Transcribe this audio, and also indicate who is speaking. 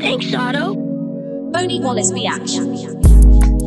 Speaker 1: Thanks, Otto.
Speaker 2: Boney Wallace reaction.